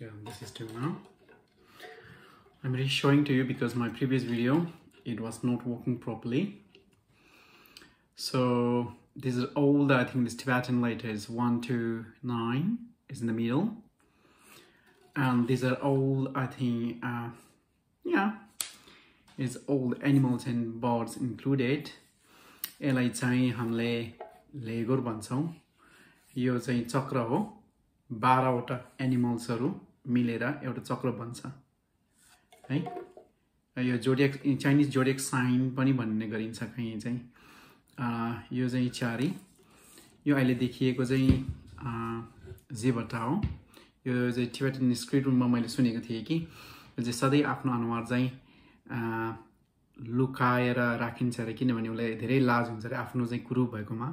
Yeah, this is two now. I'm really showing to you because my previous video, it was not working properly. So this is all the, I think this Tibetan letters, one, two, nine is in the middle. And these are all, I think, uh, yeah, it's all the animals and birds included. यसलाई चाहिँ हामीले लेगोर भन्छौँ यो चाहिँ चक्र हो बाह्रवटा एनिमल्सहरू मिलेर एउटा चक्र बन्छ। है? यो जोडियक चाइनिज जोडियक साइन पनि भन्ने गरिन्छ कहीँ चाहिँ। यो चाहिँ चारी। यो अहिले देखिएको चाहिँ जेबटा हो। यो चाहिँ टिबेटन स्क्रिप्टमा मैले सुनेको थिएँ कि यो चाहिँ सधैँ आफ्नो अनुहार चाहिँ लुकाएर राखिन्छ अरे किनभने उसलाई धेरै लाज हुन्छ अरे आफ्नो चाहिँ कुरूप भएकोमा।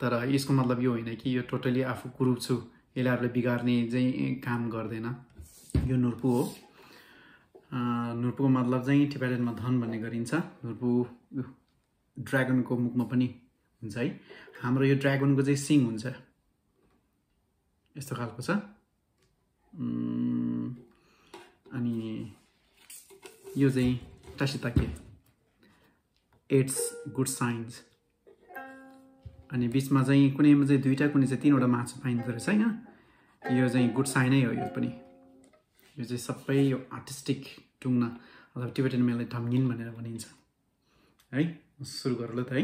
तर यसको मतलब यो होइन कि यो टोटली आफू कुरूप छु। यसले अरूले बिगार्ने चाहिँ काम गर्दैन। यो नुर्पु हो। नुर्पुको मतलब चाहिँ टिपेटनमा धन भन्ने गरिन्छ। नुर्पु ड्रागनको मुखमा पनि हुन्छ है। हाम्रो यो ड्रागनको चाहिँ सिङ हुन्छ। यस्तो खालको छ। अनि यो चाहिँ टासिताके। एट्स गुड साइन्स अनि बिचमा चाहिँ कुनैमा चाहिँ दुईवटा कुनै चाहिँ तिनवटा माछा पाइँदो रहेछ होइन। यो चाहिँ गुड साइनै हो यो पनि। यो चाहिँ सबै यो आर्टिस्टिक टुङ्ना अथवा टिबेटन मेललाई ढङ्गिन भनेर भनिन्छ। है सुरु गरौँ त है।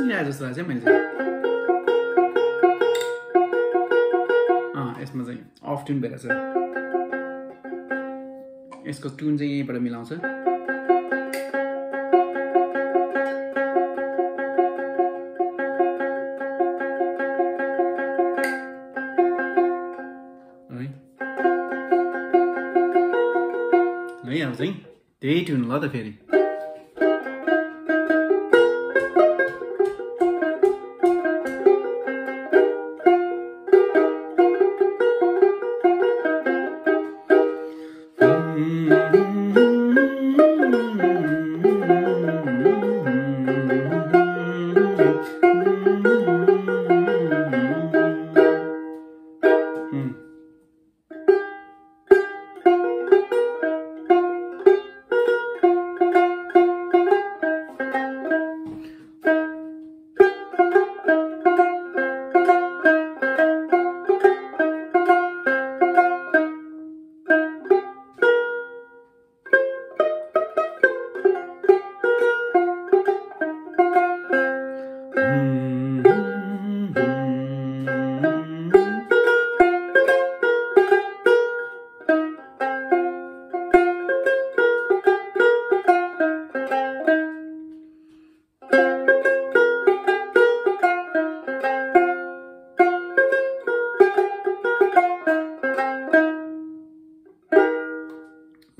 जस्तो लाग्छ मैले चाहिँ यसमा चाहिँ अफ ट्युन भएर छ यसको ट्युन चाहिँ यहीँबाट मिलाउँछ है अब चाहिँ त्यही ट्युन ल त फेरि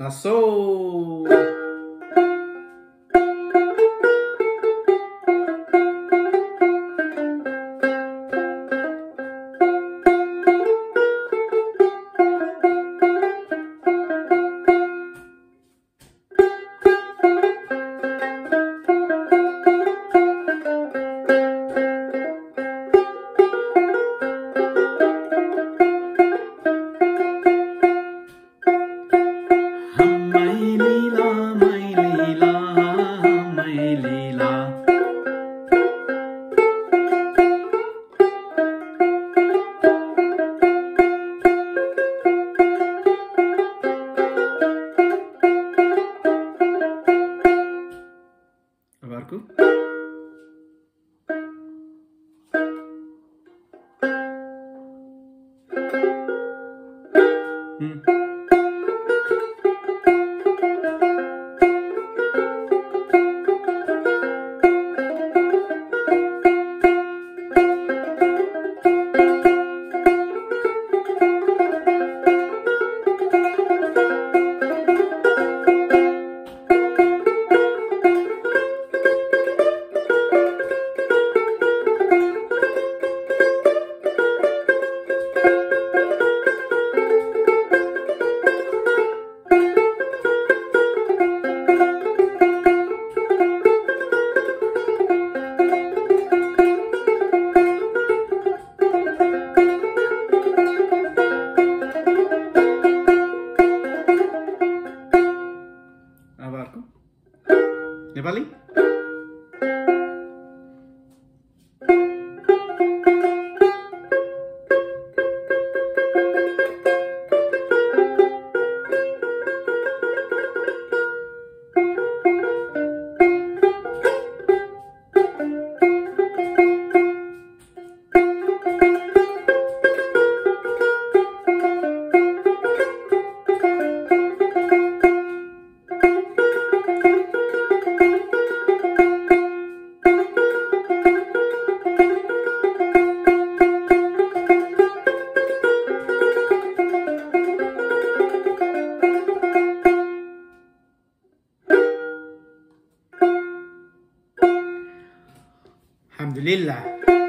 Lançou! Mm. Alhamdulillah.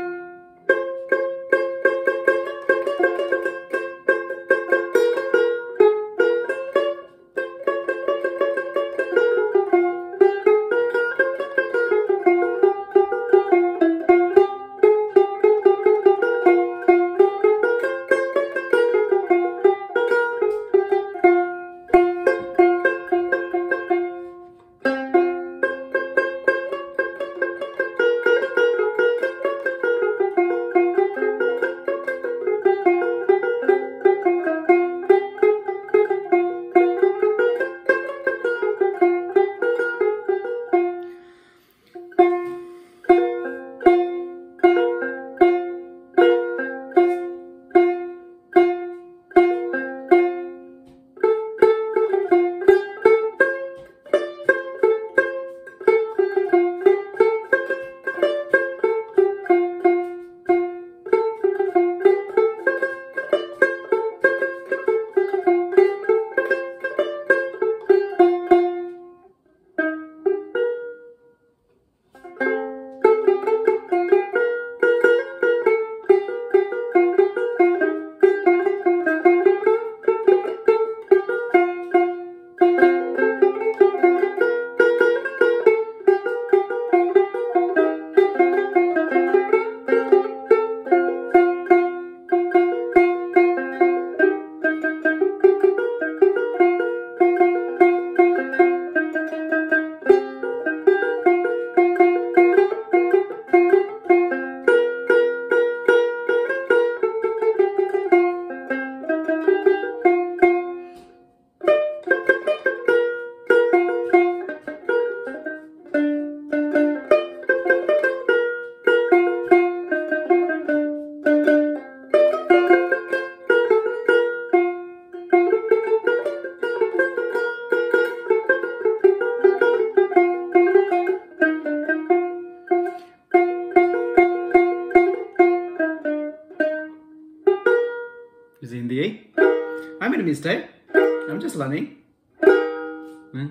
Is in the A? I made a mistake. I'm just learning. Hmm?